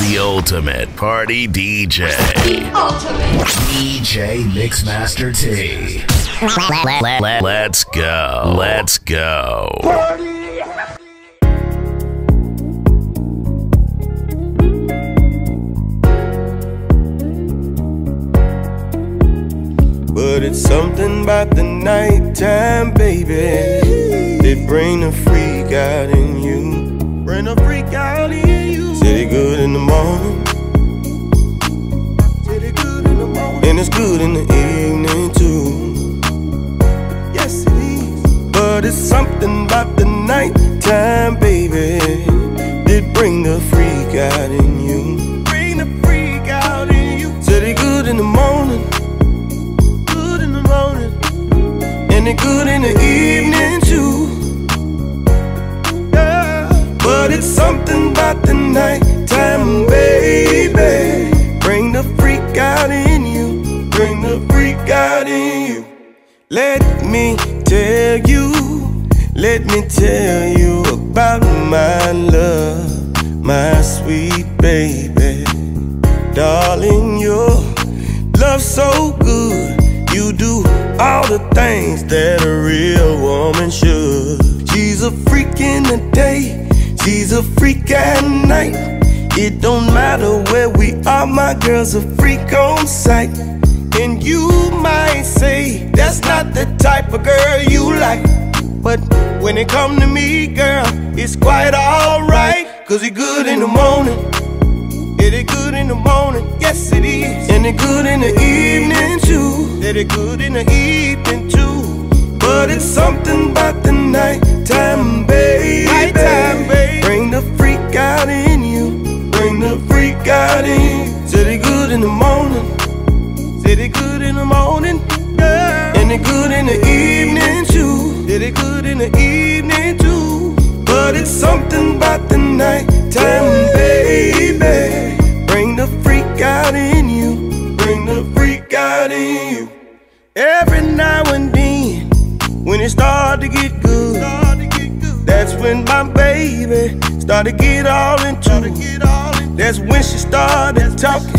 The ultimate party DJ. The Ultimate. DJ Mixmaster T. Let's go. Let's go. Party! But it's something about the nighttime, baby. They bring a freak out in you. Bring a freak out in you. It good in the morning. Said it good in the morning. And it's good in the evening too. Yes, it is. But it's something about the nighttime, baby. That bring the freak out in you. Bring the freak out in you. Said it good in the morning good in the morning and it good in the evening too. Yeah, but it's something about the baby. Bring the freak out in you. Bring the freak out in you. Let me tell you, let me tell you about my love, my sweet baby. Darling, your love so good. You do all the things that a real woman should. She's a freak in the day, she's a freak at night. It don't matter where we are, my girl's a freak on sight. And you might say that's not the type of girl you like. But when it come to me, girl, it's quite alright. Cause it good in the morning. It is good in the morning, yes it is. And it good in the evening too. It is good in the evening too. But it's something about the nighttime, baby. Nighttime, baby. Bring the freak out in you. In you. Said it good in the morning. Said it good in the morning, yeah. And it good in the evening too. Did it good in the evening too. But it's something about the nighttime, baby. Bring the freak out in you. Bring the freak out in you. Every now and then, when it start to get good, when my baby started get all into it. That's when she started talking.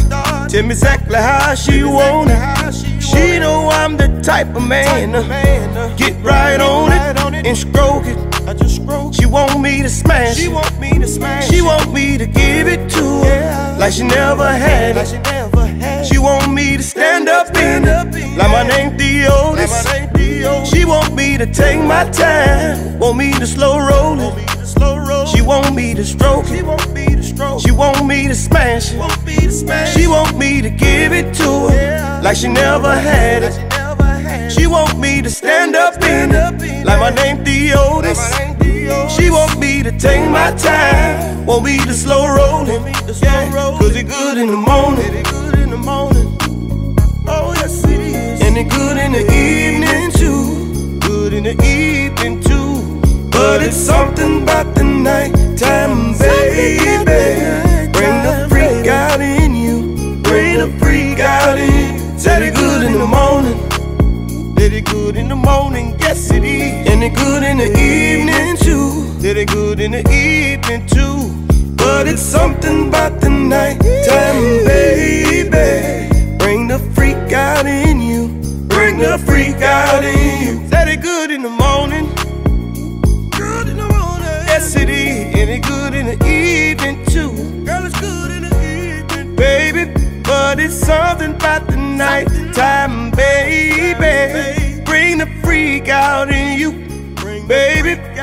Tell me exactly how she want it. She know I'm the type of man to get right on it and stroke it. She want me to smash. She want me to smash. She want me to give it to her like she never had it. She want me to stand up in it like my name Theodis. She want me to take my time. Want me to slow roll it. She want me to stroke it. She want me to smash it. She want me to give it to her like she never had it. She want me to stand up in it like my name Theodis. She want me to take my time. Want me to slow roll it. Yeah, cause it good in the morning. Oh, yes, it is. And it good in the evening, too. Good in the evening, too. But it's something about the nighttime, baby. Bring the freak out in you. Bring the freak out in you. Said it good in the morning. Did it good in the morning, yes it is. And it good in the evening too. Did it good in the evening too. But it's something about the nighttime, baby. Bring the freak out in you. Bring the freak out in you. Said it good in the morning. Good in the morning. Yes it is. It good in the evening too. Girl, it's good in the evening, baby. But it's something about the nighttime, baby. Bring the freak out in you, baby.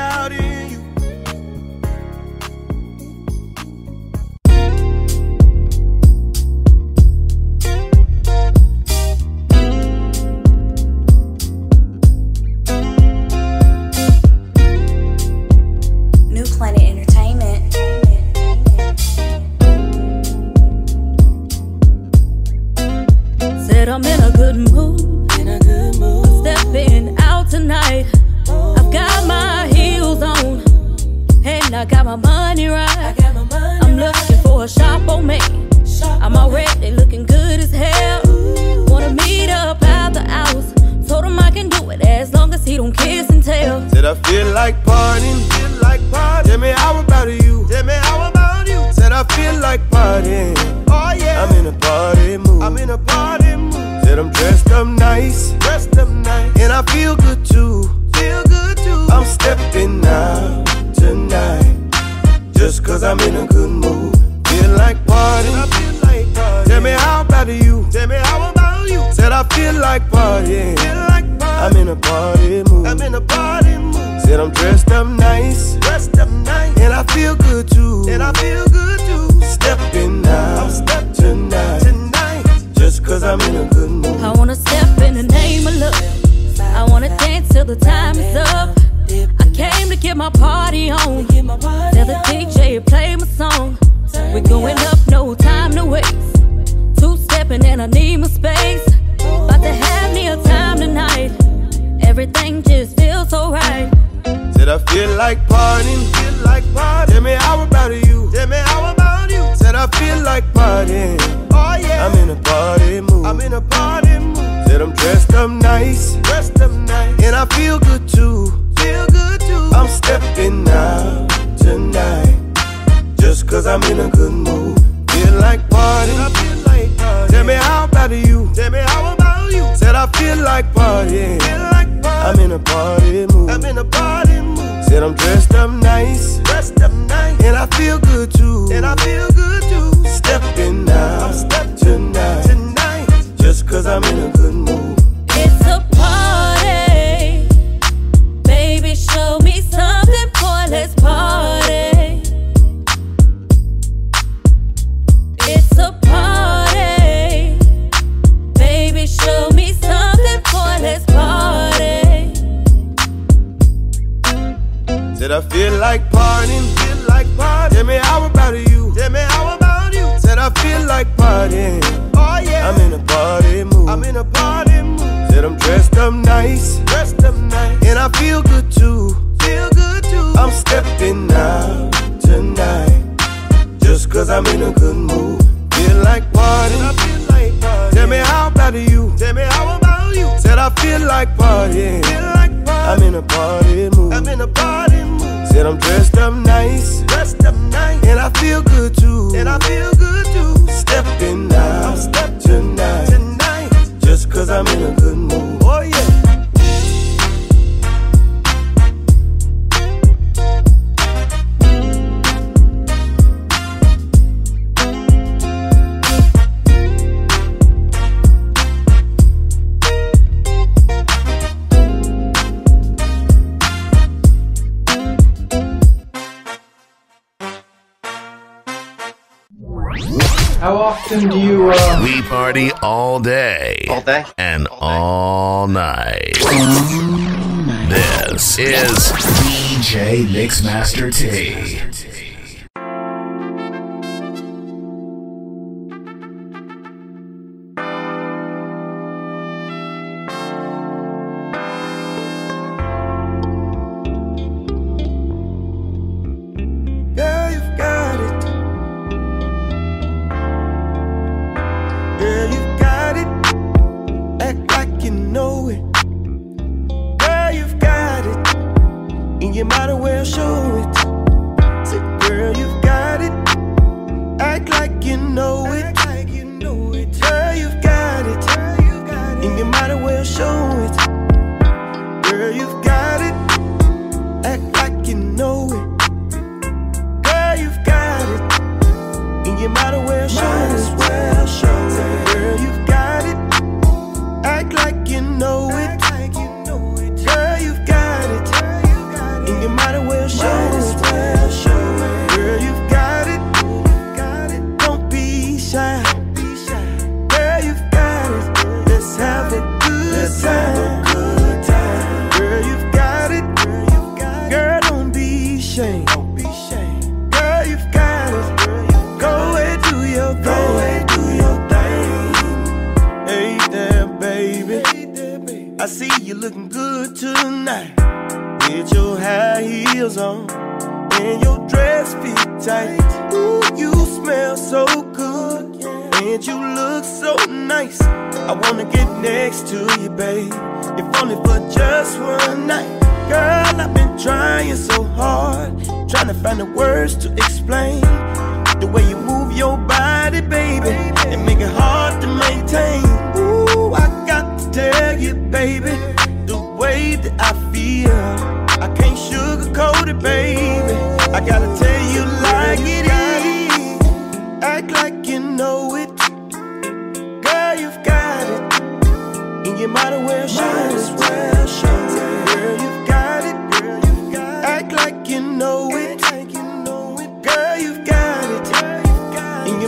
DJ Mixmaster T.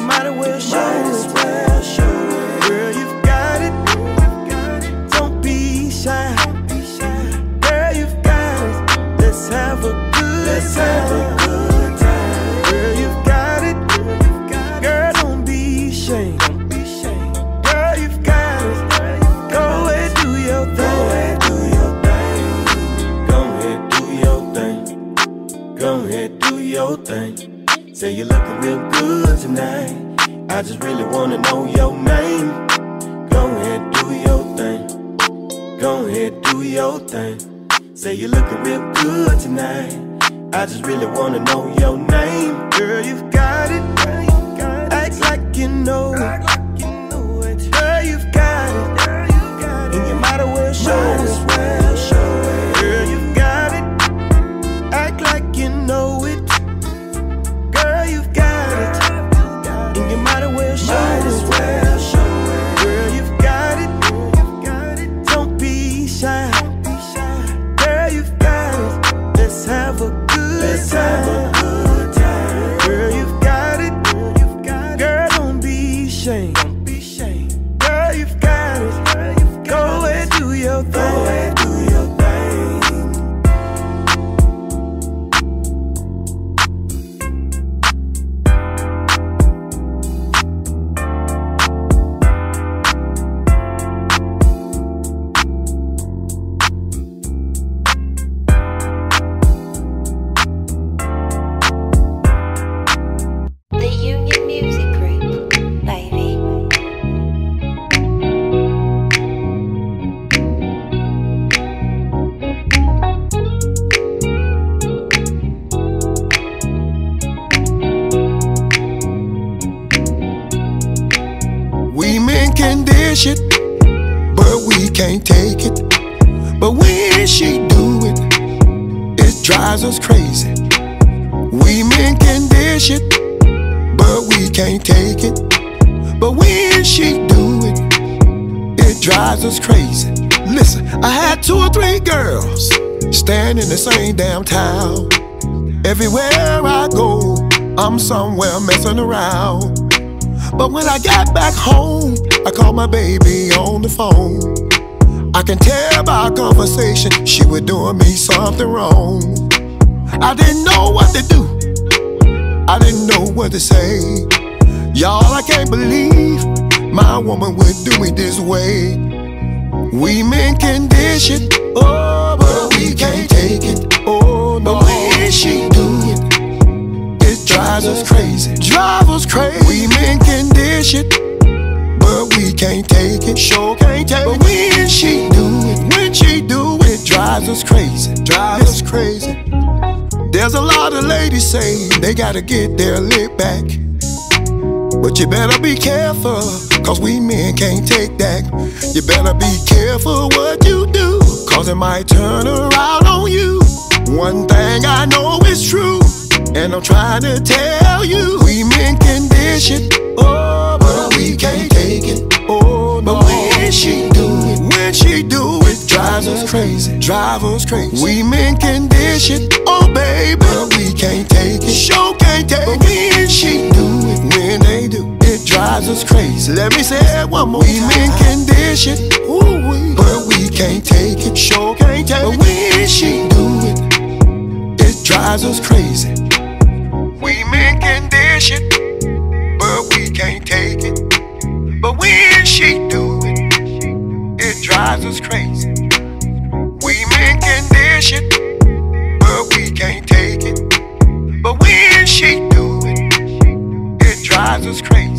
might as well show I just really wanna know your name. Go ahead, do your thing. Go ahead, do your thing. Say you're looking real good tonight. I just really wanna know your name. Girl, you've got it. Act like you know it. Girl, you've got it. And you might as well show it. Girls stand in the same damn town. Everywhere I go, I'm somewhere messing around. But when I got back home, I called my baby on the phone. I can tell by conversation she was doing me something wrong. I didn't know what to do. I didn't know what to say. Y'all, I can't believe my woman would do me this way. We men it, oh, but we can't take it. Oh, no. When she do it, it drives us crazy. Drives us crazy. We men can dish it, but we can't take it. Sure can't take it. But when she do it, when she do it, it drives us crazy. Drives us crazy. There's a lot of ladies say they gotta get their lip back. But you better be careful, cause we men can't take that. You better be careful what you do, cause it might turn around on you. One thing I know is true, and I'm trying to tell you, we men can dish it, oh, but we can't take it. Oh. But when she do it, when she do it, drives us crazy, drives us crazy. We men can dish it, oh baby, but we can't take it. Sure can't take it. But when she do it, when they do, it drives us crazy. Let me say it one more we time. men can dish it, ooh wee, but we can't take it. Sure can't take but when she do it, it drives us crazy. We men can dish it, but we can't take it. But when she do it, it drives us crazy. We men can dish it, but we can't take it. But when she do it, it drives us crazy.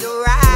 Ride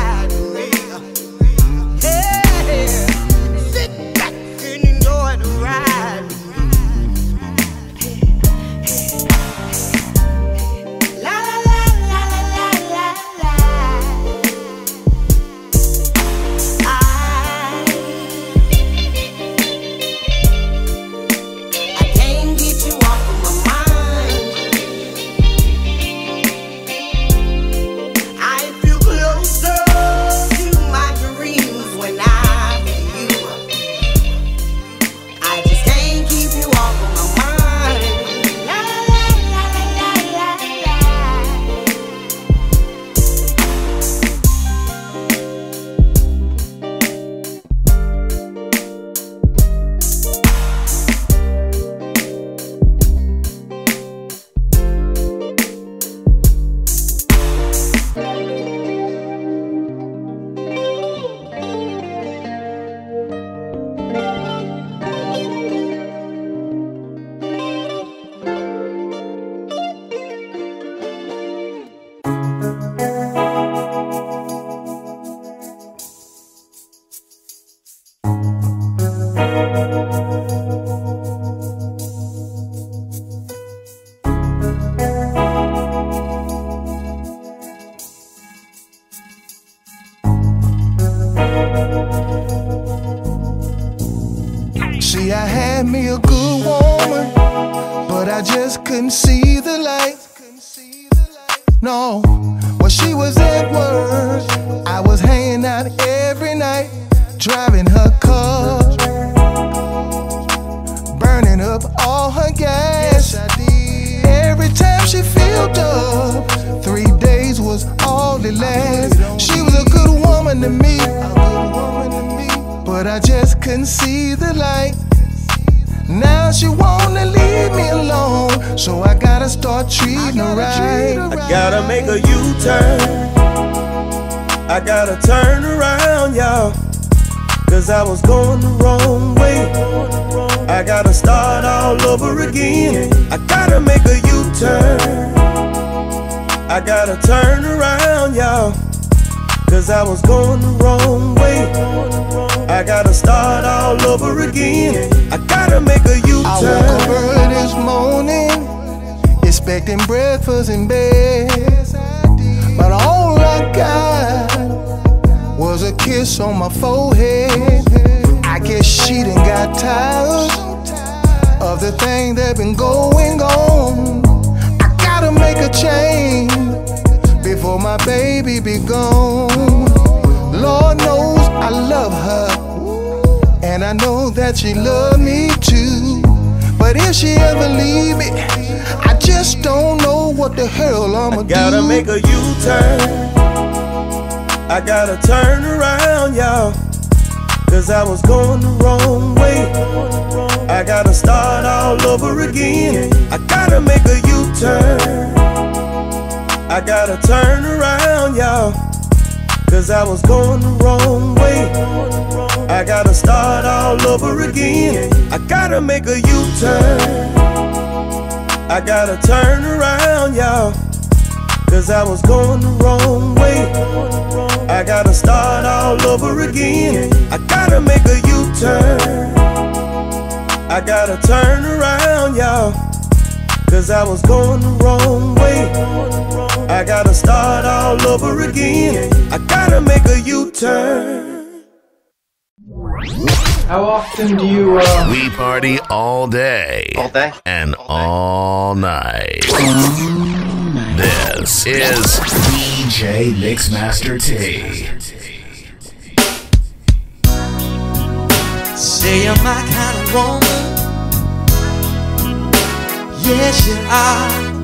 had me a good woman, but I just couldn't see the light. No, well, she was at work. I was hanging out every night, driving her car, burning up all her gas. Every time she filled up, three days was all the last. She was a good woman to me, but I just couldn't see the light. Now she wanna leave me alone, so I gotta start treating her right. I gotta make a U-turn. I gotta turn around, y'all. Cause I was going the wrong way. I gotta start all over again. I gotta make a U-turn. I gotta turn around, y'all. Cause I was going the wrong way. I gotta start all over again. I gotta make a U I woke up this morning, expecting breakfast in bed. But all I got was a kiss on my forehead. I guess she done got tired of the thing that been going on. I gotta make a change before my baby be gone. Lord knows I love her, and I know that she love me too. But if she ever leave me, I just don't know what the hell I'ma do. Gotta make a U-turn. I gotta turn around, y'all. Cause I was going the wrong way. I gotta start all over again. I gotta make a U-turn. I gotta turn around, y'all. Cause I was going the wrong way. I gotta start all over again. I gotta make a U-turn. I gotta turn around, y'all. Cause I was going the wrong way. I gotta start all over again. I gotta make a U-turn. I gotta turn around, y'all. Cause I was going the wrong way. I gotta start all over again. I gotta make a U-turn. How often do you, uh, We party all day. All day? And all night. This is DJ Mixmaster T. Say you're my kind of woman. Yes, you are.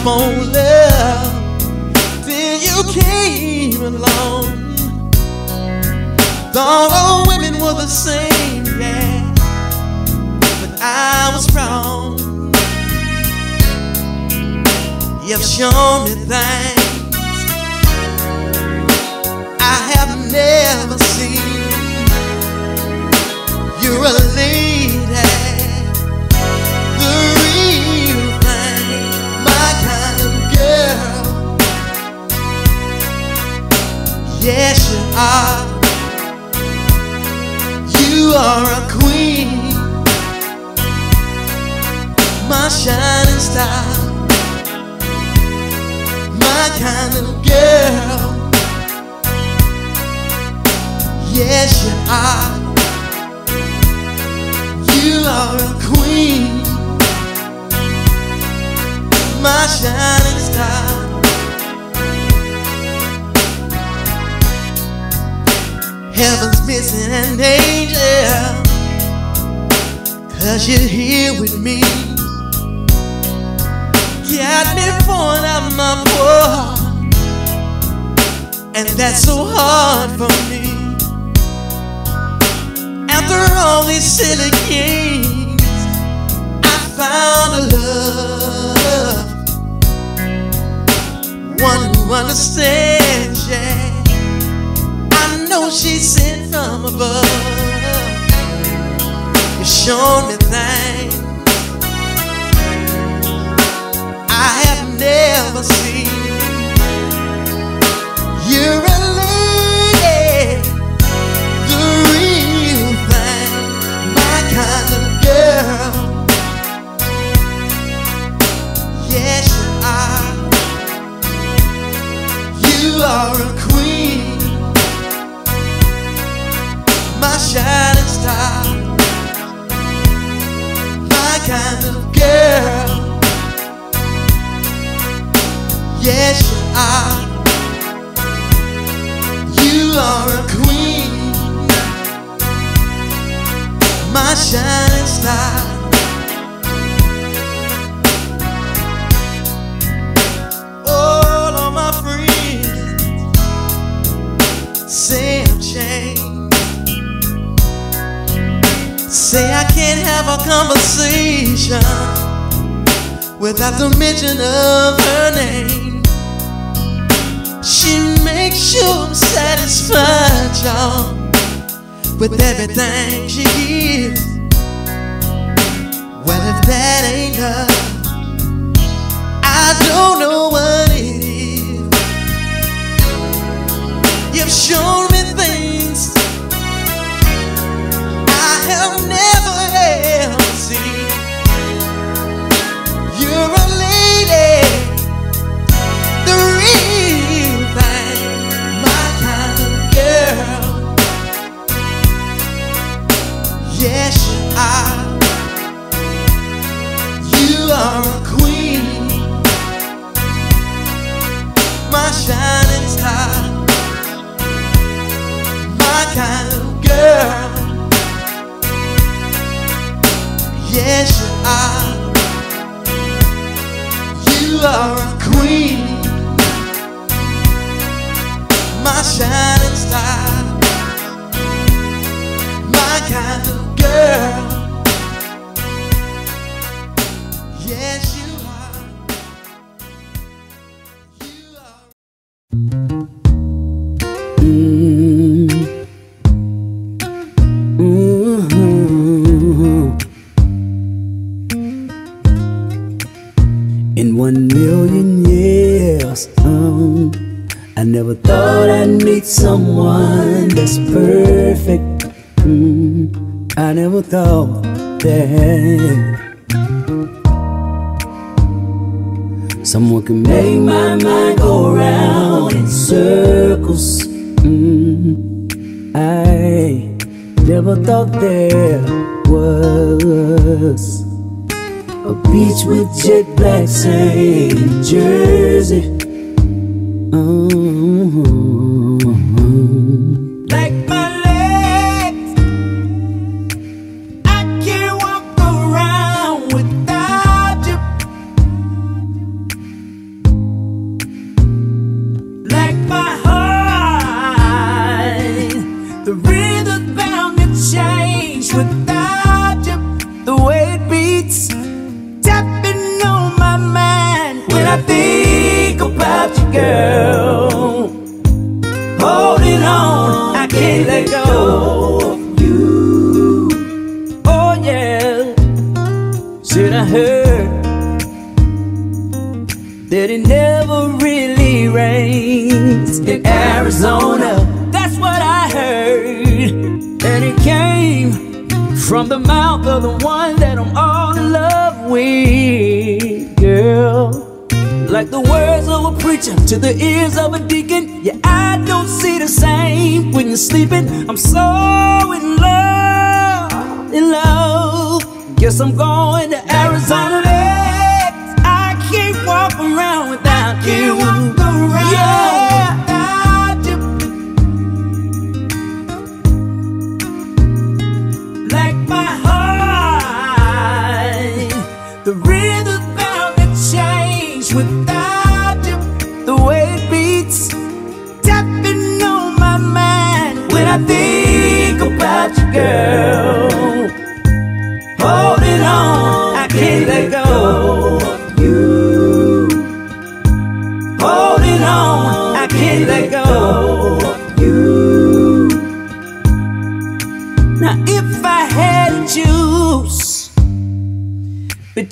Up love till you came along. Thought all women were the same, yeah, but I was wrong. You've shown me things I have never seen. You're a lady, Yes, you are. You are a queen, my shining star, my kind of girl. Yes, you are. You are a queen, my shining star. Heaven's missing an angel, cause you're here with me. Got me pouring out my pour, and that's so hard for me. After all these silly games, I found a love, one who understands, yeah. Know she's sent from above. You've shown me things I have never seen. You're a lady, the real thing, my kind of girl. Yes, you are. You are a my shining star, my kind of girl. Yes, you are. You are a queen, my shining star. All of my friends say I've changed. Say I can't have a conversation without the mention of her name. She makes sure I'm satisfied, y'all, with everything she gives. Well, if that ain't love, I don't know what it is. You've shown You are. A lady, the real thing, my kind of girl. Yes, I you are a queen, my shining star, my kind of girl. Yes, you are. You are a queen, my shining star, my kind of girl. Beach never really rains in Arizona. that's what I heard. And it came from the mouth of the one that I'm all in love with, girl. Like the words of a preacher to the ears of a deacon. Yeah, I don't see the same when you're sleeping. I'm so in love, in love. Guess I'm going to Arizona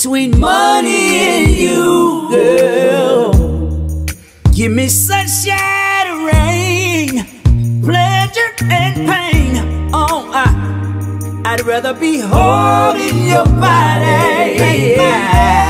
between money and you, girl, give me sunshine and rain, pleasure and pain. Oh, I, I'd rather be holding your body. I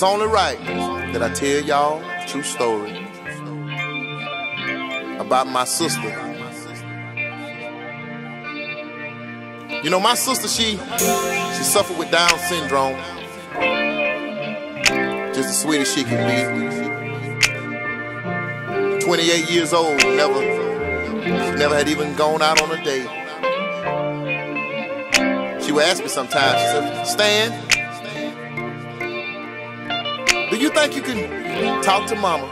it's only right that I tell y'all a true story about my sister. You know, my sister, she she suffered with Down syndrome. Just as sweet as she can be. 28 years old, never never had even gone out on a date. She would ask me sometimes, she said, Stan, do you think you can talk to mama?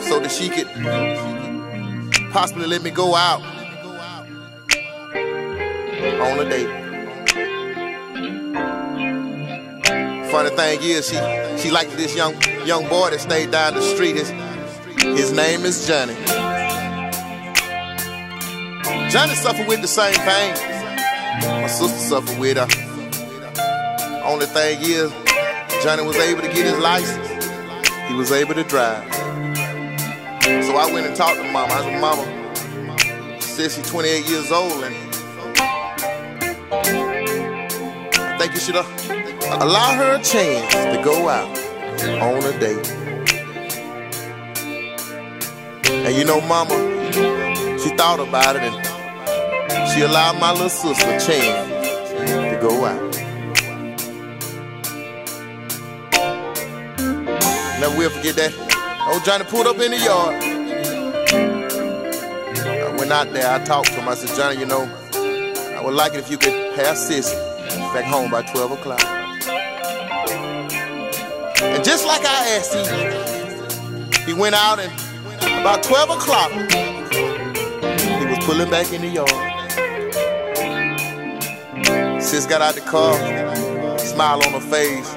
So that she could possibly let me go out on a date. Funny thing is, she she liked this young young boy that stayed down the street. His, his name is Johnny. Johnny suffered with the same pain my sister suffered with her. Only thing is, Johnny was able to get his license. He was able to drive. So I went and talked to mama. I said, Mama, she said she's 28 years old and I think you should uh, allow her a chance to go out on a date. And you know, mama, she thought about it and she allowed my little sister a chance to go out. Will forget that. Old Johnny pulled up in the yard. I went out there, I talked to him. I said, Johnny, you know, I would like it if you could have Sissy back home by 12 o'clock. And just like I asked him, he went out and about 12 o'clock, he was pulling back in the yard. Sis got out the car, smile on her face,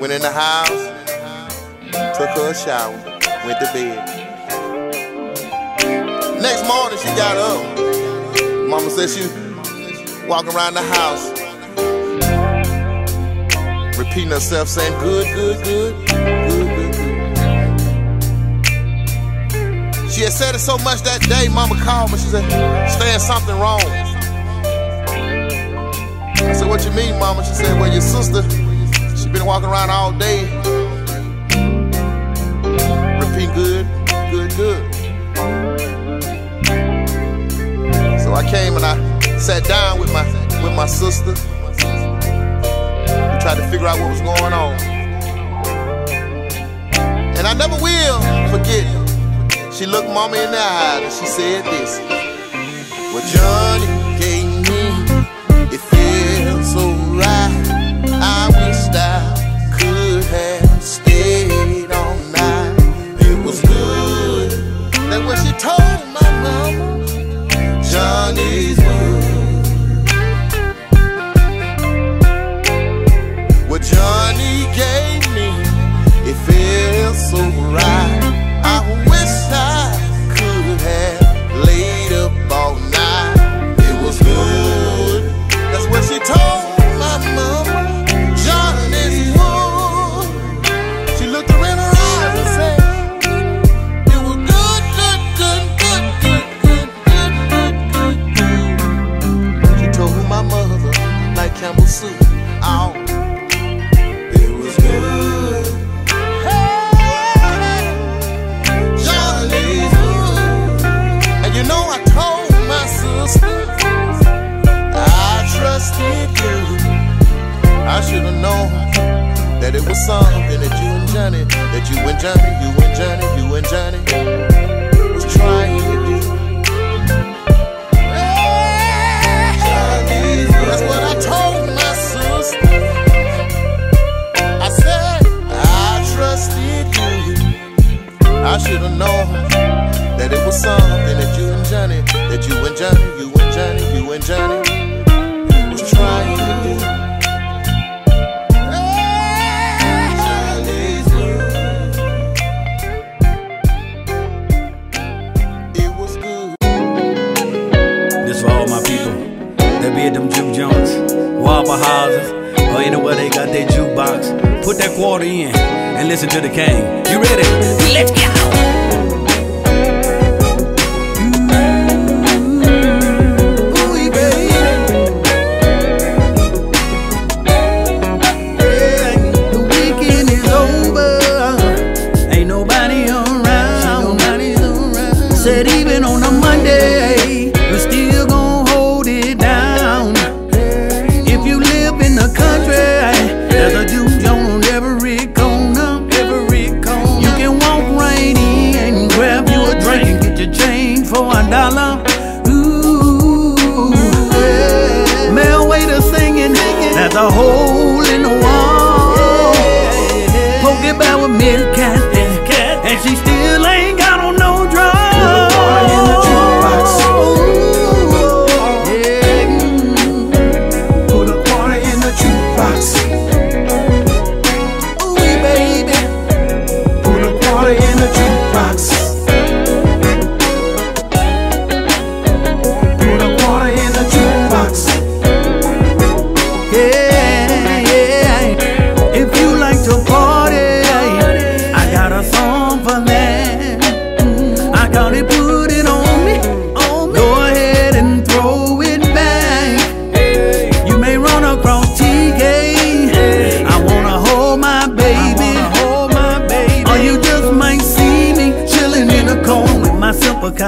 went in the house, took her a shower, went to bed. Next morning she got up. Mama said she walking around the house, repeating herself, saying, good, good, good, good, good, good. She had said it so much that day, Mama called me. She said, Stan, something wrong. I said, what you mean, Mama? She said, well, your sister, she been walking around all day, good, good, good. So I came and I sat down with my with my sister. We tried to figure out what was going on. And I never will forget. She looked mommy in the eye and she said this. Well, Johnny Put that quarter in and listen to the king. You ready? Let's go.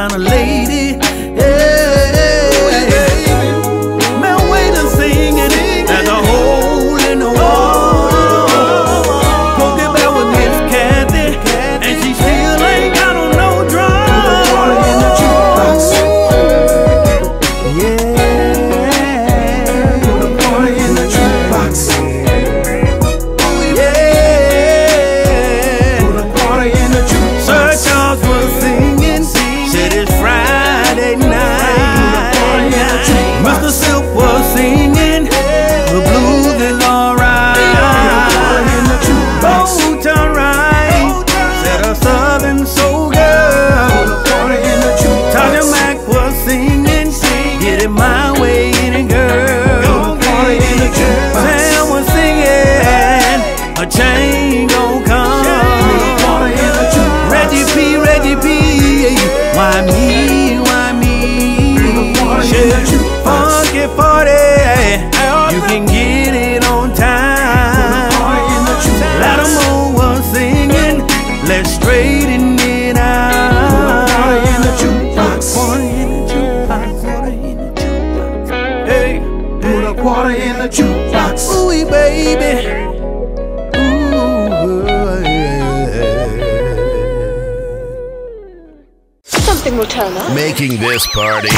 down a Making will turn up. Making this party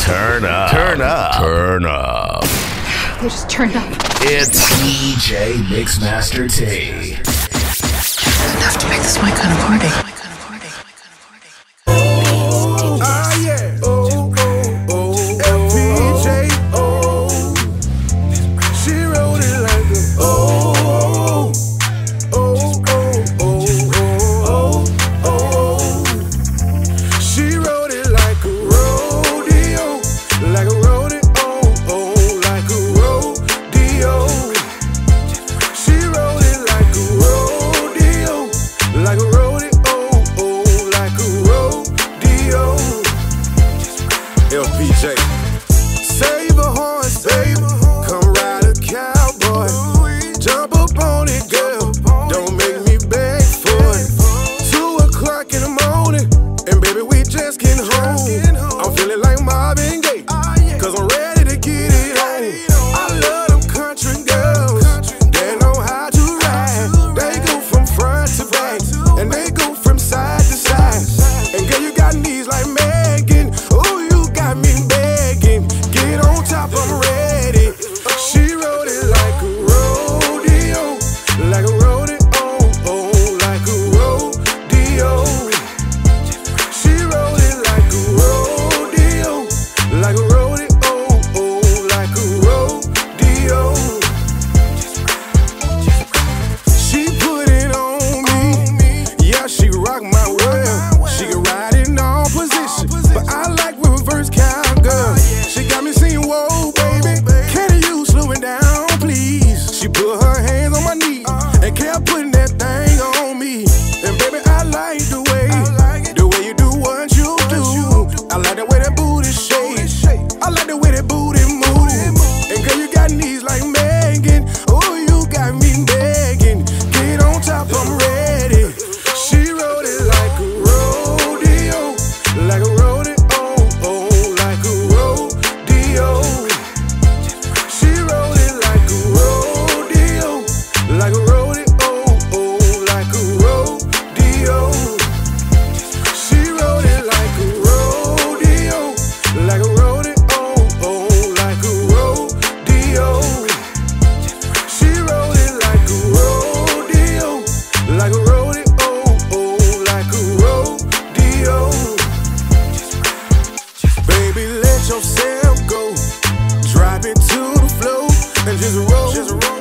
turn up. Turn up. Turn up. They just turned up. It's DJ Mixmaster T. Enough to make this my kind of party.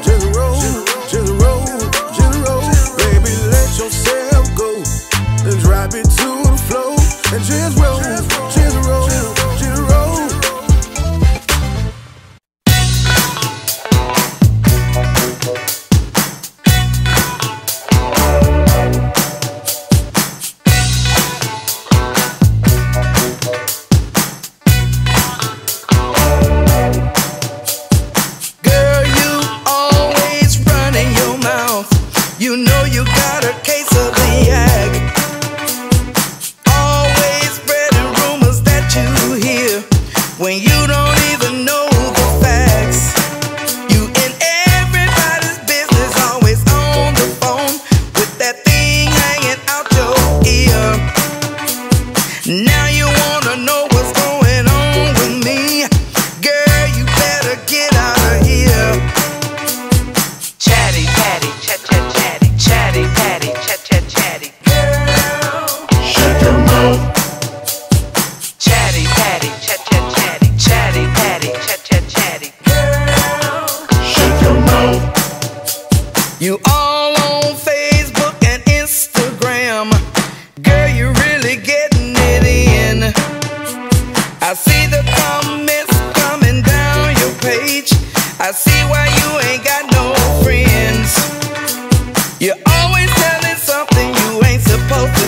just roll, just roll, just roll. Baby, let yourself go and drop it to the floor and just roll. you're always telling something you ain't supposed to